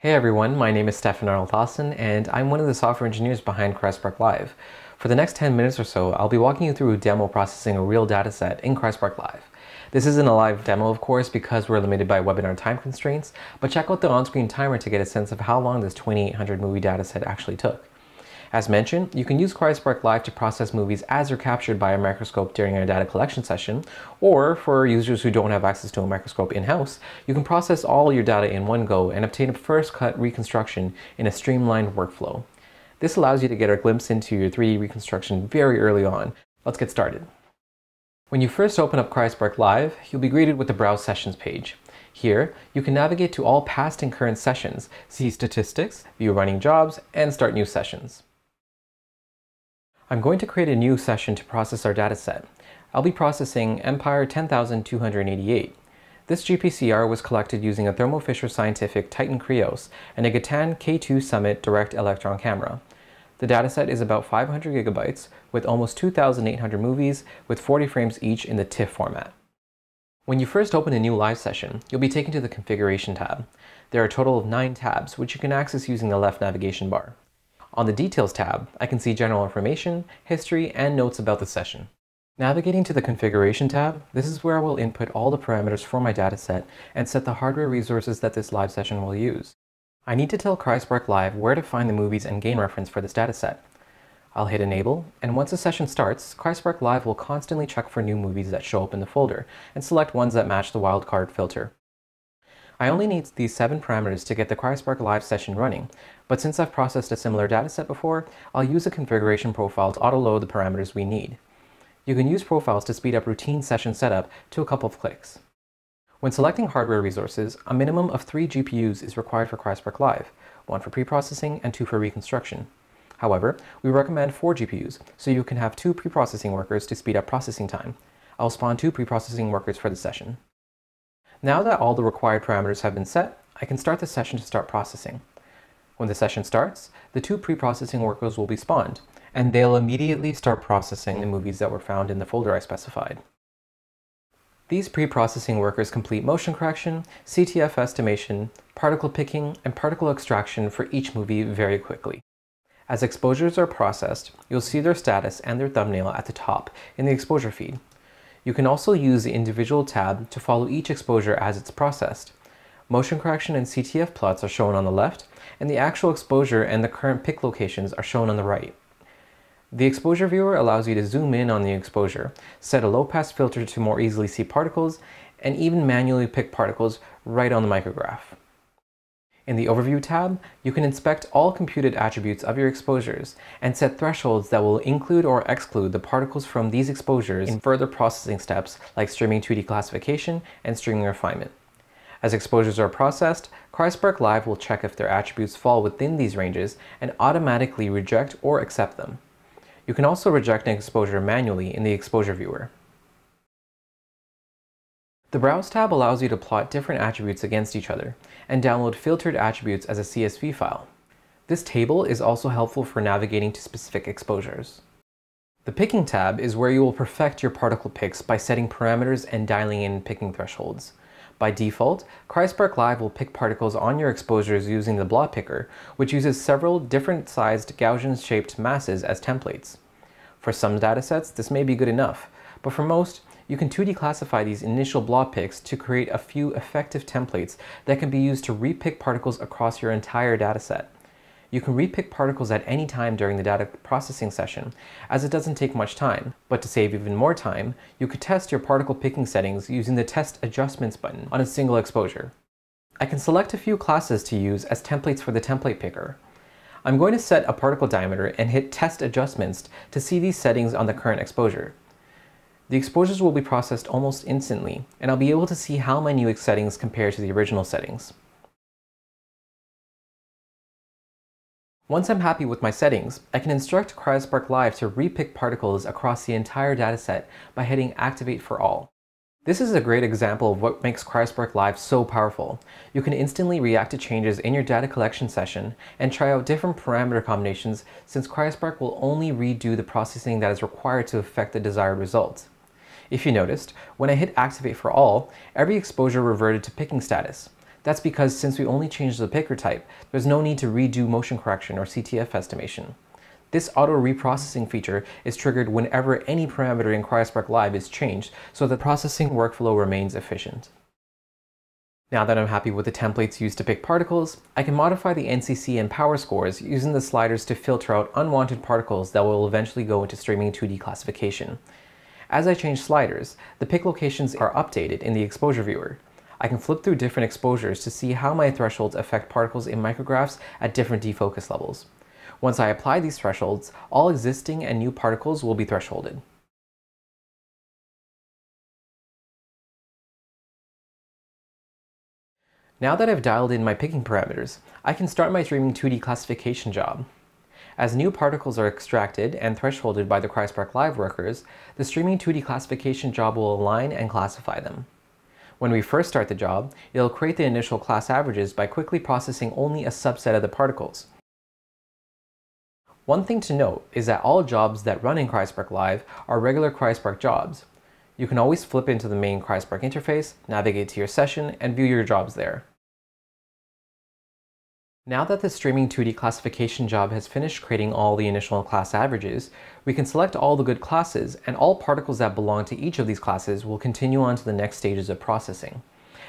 Hey everyone, my name is Stefan Arnold Dawson and I'm one of the software engineers behind cryoSPARC Live. For the next 10 minutes or so, I'll be walking you through demo processing a real dataset in cryoSPARC Live. This isn't a live demo, of course, because we're limited by webinar time constraints, but check out the on-screen timer to get a sense of how long this 2800 movie dataset actually took. As mentioned, you can use cryoSPARC Live to process movies as they're captured by a microscope during a data collection session, or for users who don't have access to a microscope in-house, you can process all your data in one go and obtain a first-cut reconstruction in a streamlined workflow. This allows you to get a glimpse into your 3D reconstruction very early on. Let's get started. When you first open up cryoSPARC Live, you'll be greeted with the Browse Sessions page. Here, you can navigate to all past and current sessions, see statistics, view running jobs, and start new sessions. I'm going to create a new session to process our dataset. I'll be processing EMPIAR 10288. This GPCR was collected using a Thermo Fisher Scientific Titan Krios and a Gatan K2 Summit direct electron camera. The dataset is about 500 gigabytes with almost 2,800 movies with 40 frames each in the TIFF format. When you first open a new live session, you'll be taken to the Configuration tab. There are a total of 9 tabs, which you can access using the left navigation bar. On the Details tab, I can see general information, history, and notes about the session. Navigating to the Configuration tab, this is where I will input all the parameters for my dataset and set the hardware resources that this live session will use. I need to tell cryoSPARC Live where to find the movies and gain reference for this dataset. I'll hit Enable, and once the session starts, cryoSPARC Live will constantly check for new movies that show up in the folder and select ones that match the wildcard filter. I only need these seven parameters to get the cryoSPARC Live session running, but since I've processed a similar dataset before, I'll use a configuration profile to auto-load the parameters we need. You can use profiles to speed up routine session setup to a couple of clicks. When selecting hardware resources, a minimum of three GPUs is required for cryoSPARC Live, one for preprocessing and two for reconstruction. However, we recommend four GPUs, so you can have two preprocessing workers to speed up processing time. I'll spawn two preprocessing workers for the session. Now that all the required parameters have been set, I can start the session to start processing. When the session starts, the two pre-processing workers will be spawned, and they'll immediately start processing the movies that were found in the folder I specified. These pre-processing workers complete motion correction, CTF estimation, particle picking, and particle extraction for each movie very quickly. As exposures are processed, you'll see their status and their thumbnail at the top in the exposure feed, you can also use the individual tab to follow each exposure as it's processed. Motion correction and CTF plots are shown on the left, and the actual exposure and the current pick locations are shown on the right. The exposure viewer allows you to zoom in on the exposure, set a low-pass filter to more easily see particles, and even manually pick particles right on the micrograph. In the Overview tab, you can inspect all computed attributes of your exposures and set thresholds that will include or exclude the particles from these exposures in further processing steps like streaming 2D classification and streaming refinement. As exposures are processed, cryoSPARC Live will check if their attributes fall within these ranges and automatically reject or accept them. You can also reject an exposure manually in the Exposure Viewer. The Browse tab allows you to plot different attributes against each other and download filtered attributes as a CSV file. This table is also helpful for navigating to specific exposures. The Picking tab is where you will perfect your particle picks by setting parameters and dialing in picking thresholds. By default, cryoSPARC Live will pick particles on your exposures using the Blob Picker, which uses several different sized Gaussian-shaped masses as templates. For some datasets, this may be good enough, but for most, you can 2D classify these initial blob picks to create a few effective templates that can be used to repick particles across your entire dataset. You can repick particles at any time during the data processing session, as it doesn't take much time. But to save even more time, you could test your particle picking settings using the Test Adjustments button on a single exposure. I can select a few classes to use as templates for the template picker. I'm going to set a particle diameter and hit Test Adjustments to see these settings on the current exposure. The exposures will be processed almost instantly, and I'll be able to see how my new settings compare to the original settings. Once I'm happy with my settings, I can instruct cryoSPARC Live to repick particles across the entire dataset by hitting Activate for All. This is a great example of what makes cryoSPARC Live so powerful. You can instantly react to changes in your data collection session and try out different parameter combinations since cryoSPARC will only redo the processing that is required to affect the desired result. If you noticed, when I hit activate for all, every exposure reverted to picking status. That's because since we only changed the picker type, there's no need to redo motion correction or CTF estimation. This auto reprocessing feature is triggered whenever any parameter in cryoSPARC Live is changed, so the processing workflow remains efficient. Now that I'm happy with the templates used to pick particles, I can modify the NCC and power scores using the sliders to filter out unwanted particles that will eventually go into streaming 2D classification. As I change sliders, the pick locations are updated in the exposure viewer. I can flip through different exposures to see how my thresholds affect particles in micrographs at different defocus levels. Once I apply these thresholds, all existing and new particles will be thresholded. Now that I've dialed in my picking parameters, I can start my streaming 2D classification job. As new particles are extracted and thresholded by the cryoSPARC Live workers, the streaming 2D classification job will align and classify them. When we first start the job, it'll create the initial class averages by quickly processing only a subset of the particles. One thing to note is that all jobs that run in cryoSPARC Live are regular cryoSPARC jobs. You can always flip into the main cryoSPARC interface, navigate to your session, and view your jobs there. Now that the streaming 2D classification job has finished creating all the initial class averages, we can select all the good classes, and all particles that belong to each of these classes will continue on to the next stages of processing.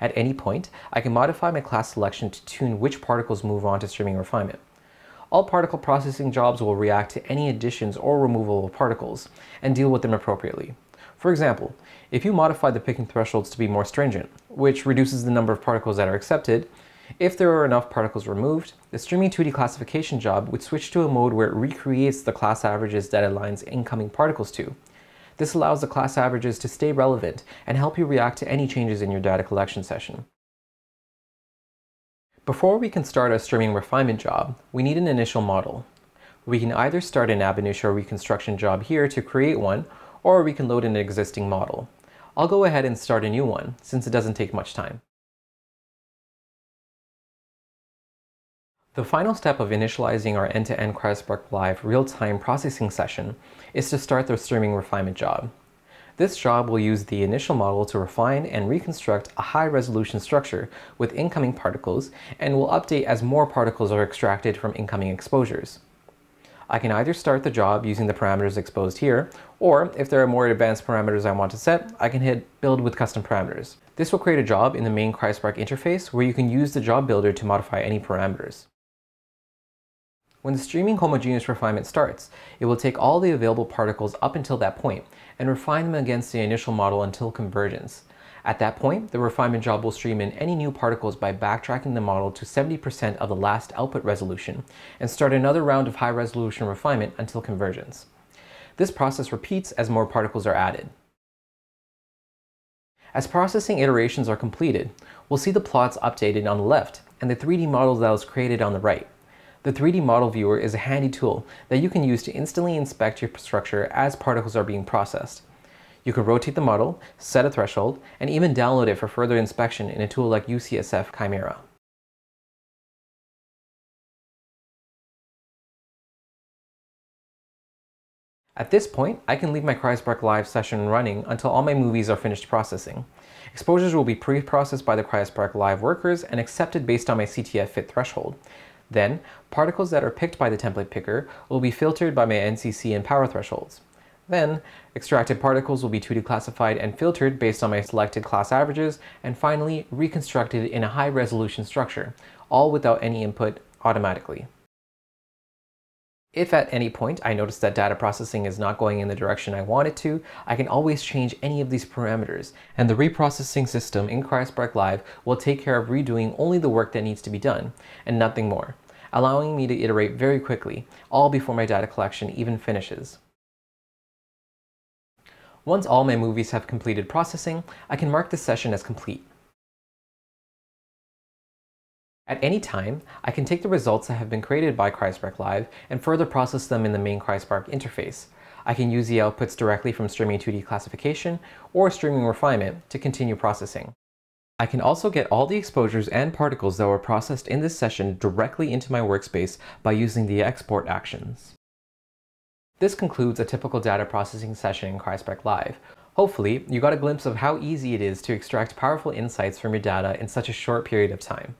At any point, I can modify my class selection to tune which particles move on to streaming refinement all particle processing jobs will react to any additions or removal of particles and deal with them appropriately. For example, if you modify the picking thresholds to be more stringent, which reduces the number of particles that are accepted, if there are enough particles removed, the streaming 2D classification job would switch to a mode where it recreates the class averages that it aligns incoming particles to. This allows the class averages to stay relevant and help you react to any changes in your data collection session. Before we can start a streaming refinement job, we need an initial model. We can either start an ab initio reconstruction job here to create one, or we can load an existing model. I'll go ahead and start a new one, since it doesn't take much time. The final step of initializing our end-to-end -end Live real-time processing session is to start the streaming refinement job. This job will use the initial model to refine and reconstruct a high-resolution structure with incoming particles and will update as more particles are extracted from incoming exposures. I can either start the job using the parameters exposed here, or if there are more advanced parameters I want to set, I can hit Build with Custom Parameters. This will create a job in the main cryoSPARC interface where you can use the job builder to modify any parameters. When the streaming homogeneous refinement starts, it will take all the available particles up until that point and refine them against the initial model until convergence. At that point, the refinement job will stream in any new particles by backtracking the model to 70% of the last output resolution and start another round of high resolution refinement until convergence. This process repeats as more particles are added. As processing iterations are completed, we'll see the plots updated on the left and the 3D model that was created on the right. The 3D model viewer is a handy tool that you can use to instantly inspect your structure as particles are being processed. You can rotate the model, set a threshold, and even download it for further inspection in a tool like UCSF Chimera. At this point, I can leave my cryoSPARC Live session running until all my movies are finished processing. Exposures will be pre-processed by the cryoSPARC Live workers and accepted based on my CTF fit threshold. Then, particles that are picked by the template picker will be filtered by my NCC and power thresholds. Then, extracted particles will be 2D classified and filtered based on my selected class averages, and finally reconstructed in a high resolution structure, all without any input automatically. If at any point I notice that data processing is not going in the direction I want it to, I can always change any of these parameters, and the reprocessing system in cryoSPARC Live will take care of redoing only the work that needs to be done, and nothing more allowing me to iterate very quickly, all before my data collection even finishes. Once all my movies have completed processing, I can mark this session as complete. At any time, I can take the results that have been created by cryoSPARC Live and further process them in the main cryoSPARC interface. I can use the outputs directly from Streaming 2D classification or Streaming refinement to continue processing. I can also get all the exposures and particles that were processed in this session directly into my workspace by using the export actions. This concludes a typical data processing session in cryoSPARC Live. Hopefully, you got a glimpse of how easy it is to extract powerful insights from your data in such a short period of time.